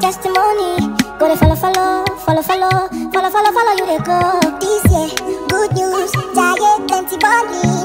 testimony. Go to follow, follow, follow, follow, follow, follow, follow you they go. This year, good news, diet, plenty money.